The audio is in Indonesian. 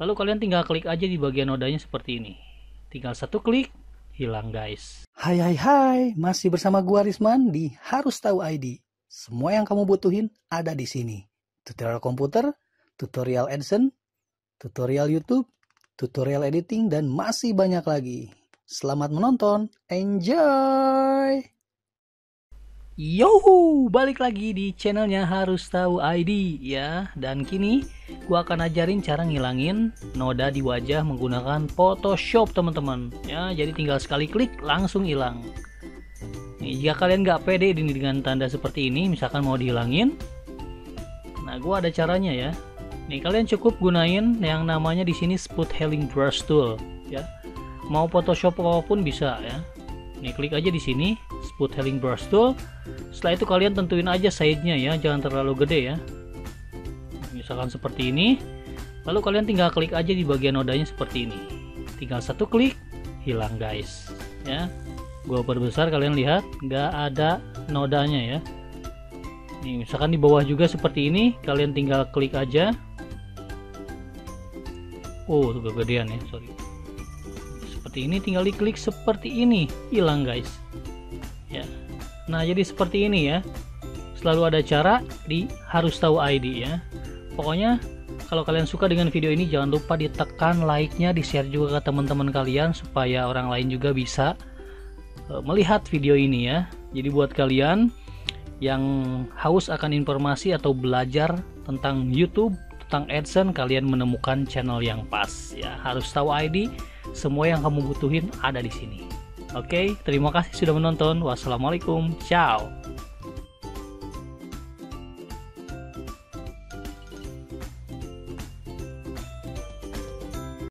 Lalu kalian tinggal klik aja di bagian nodanya seperti ini. Tinggal satu klik, hilang guys. Hai hai hai, masih bersama gua Risman di Harus Tahu ID. Semua yang kamu butuhin ada di sini. Tutorial komputer, tutorial AdSense, tutorial YouTube, tutorial editing, dan masih banyak lagi. Selamat menonton, enjoy! Yo, balik lagi di channelnya harus tahu ID ya. Dan kini gua akan ajarin cara ngilangin noda di wajah menggunakan Photoshop teman-teman. Ya, jadi tinggal sekali klik langsung hilang. Nih, jika kalian nggak pede dengan tanda seperti ini, misalkan mau dihilangin, nah gua ada caranya ya. Nih kalian cukup gunain yang namanya di sini Spot Healing Brush Tool ya. Mau Photoshop apa pun bisa ya. Nih klik aja di sini Spot Healing Brush Tool. Setelah itu kalian tentuin aja size-nya ya, jangan terlalu gede ya. Misalkan seperti ini. Lalu kalian tinggal klik aja di bagian nodanya seperti ini. Tinggal satu klik, hilang guys. Ya, gua perbesar kalian lihat, nggak ada nodanya ya. Nih, misalkan di bawah juga seperti ini, kalian tinggal klik aja. Oh, tuh kegedean ya, sorry seperti ini tinggal diklik seperti ini hilang guys ya nah jadi seperti ini ya selalu ada cara di harus tahu ID ya pokoknya kalau kalian suka dengan video ini jangan lupa ditekan like-nya di share juga ke teman-teman kalian supaya orang lain juga bisa uh, melihat video ini ya jadi buat kalian yang haus akan informasi atau belajar tentang YouTube tentang AdSense kalian menemukan channel yang pas ya harus tahu ID semua yang kamu butuhin ada di sini. Oke, terima kasih sudah menonton. Wassalamualaikum. Ciao.